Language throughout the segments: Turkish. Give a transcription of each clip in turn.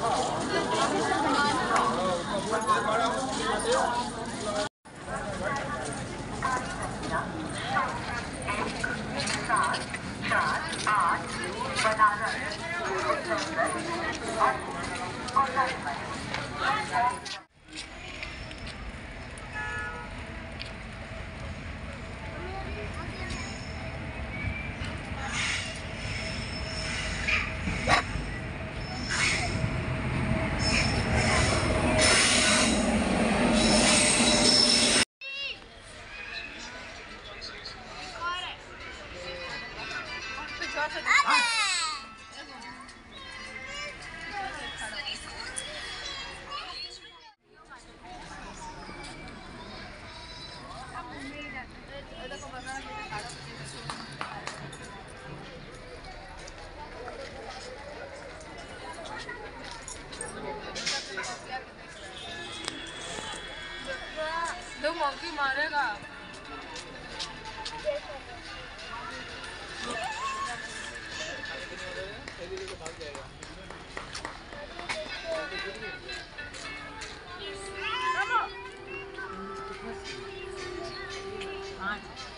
号。我喜欢 time.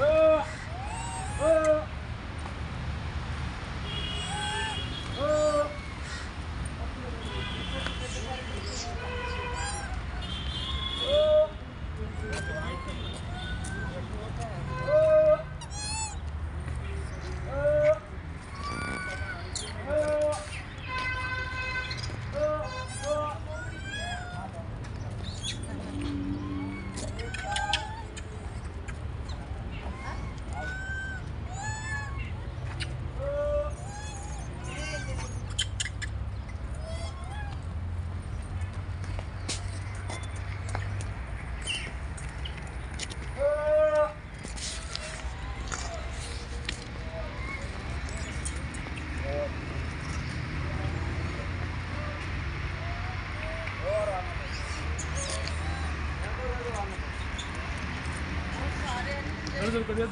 Go! Ne, ne,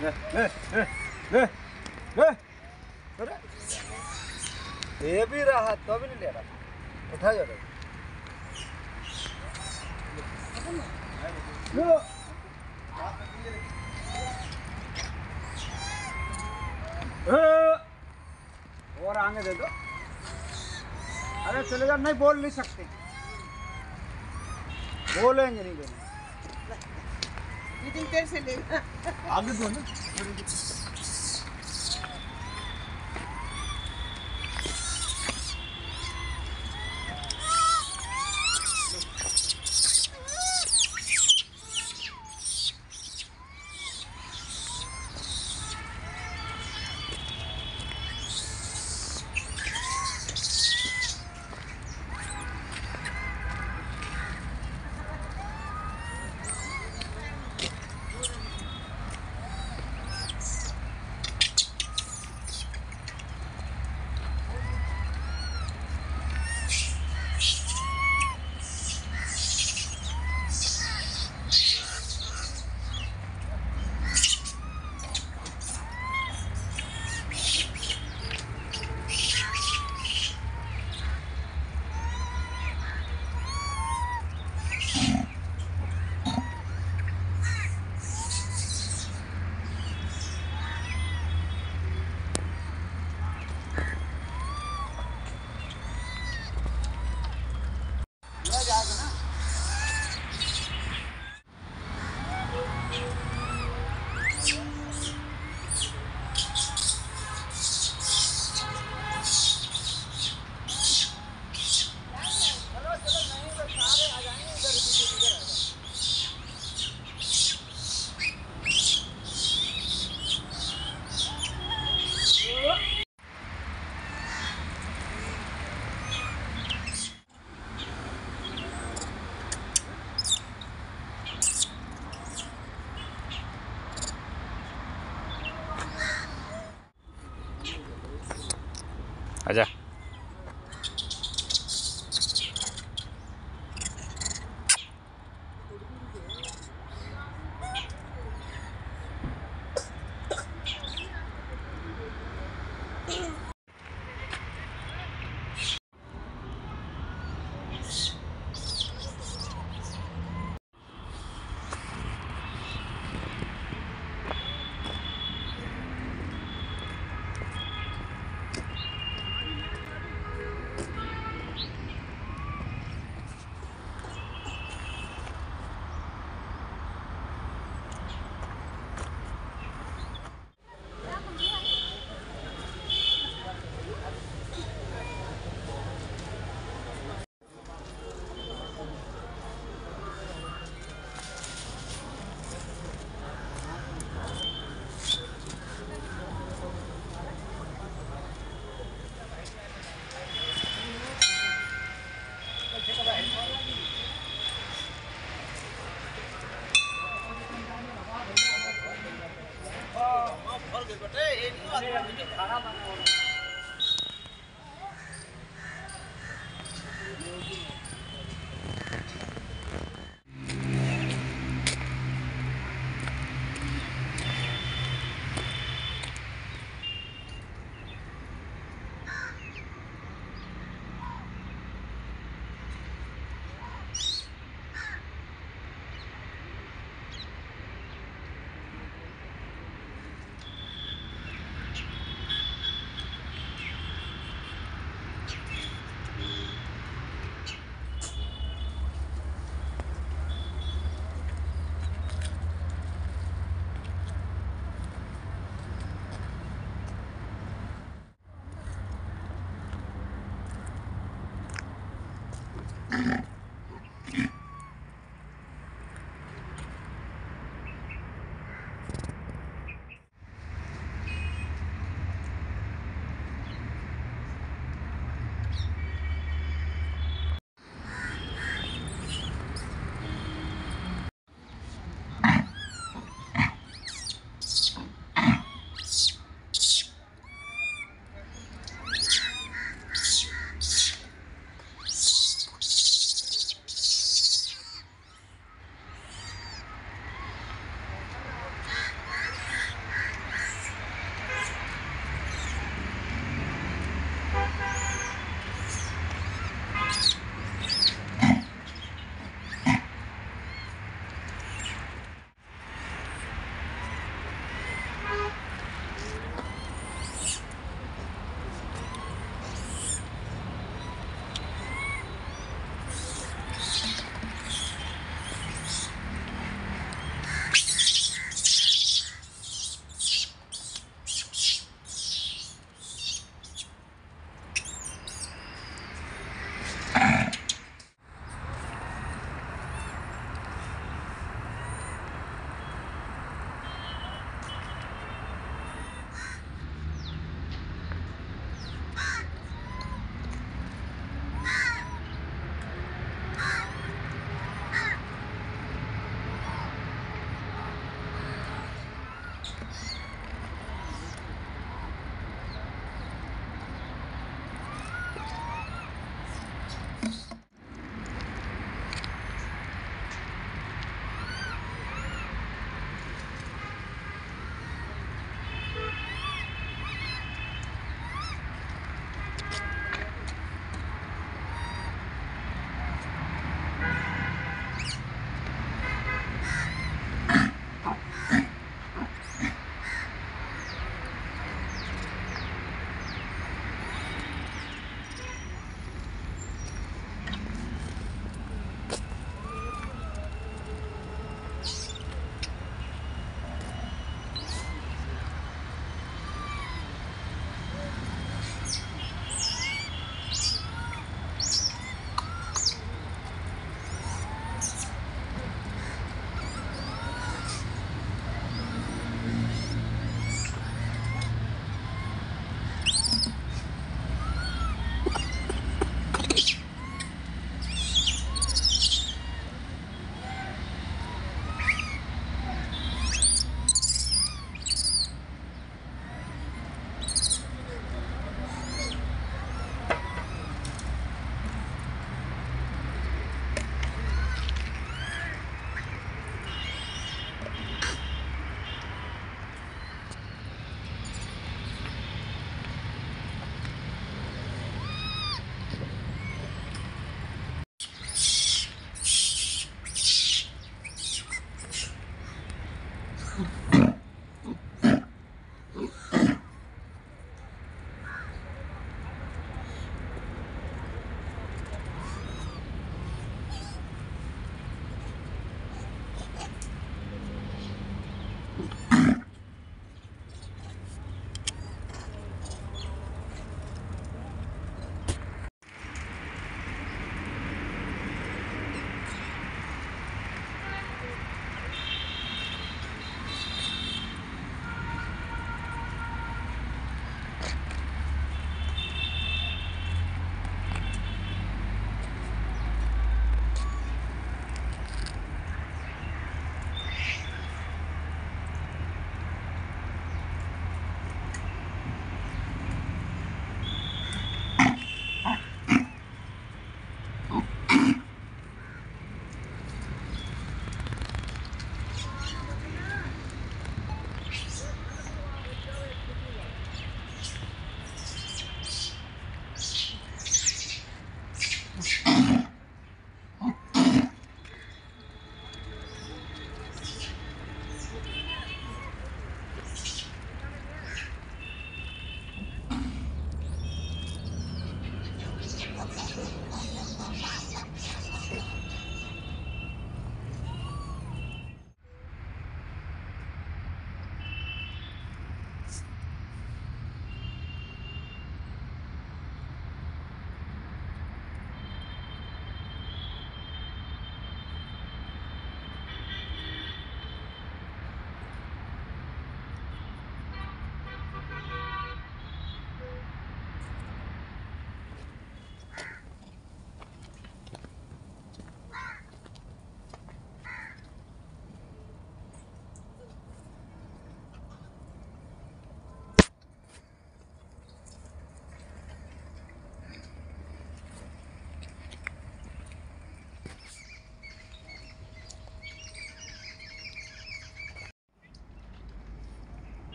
ne, ne, ne, ne, ne. ये भी रहा तब नहीं ले रहा उठा जा रहा और आगे दे दो। अरे चले जा नहीं बोल नहीं सकते। बोलेंगे नहीं बोलेंगे। तेरे से लेगा? आगे दो ना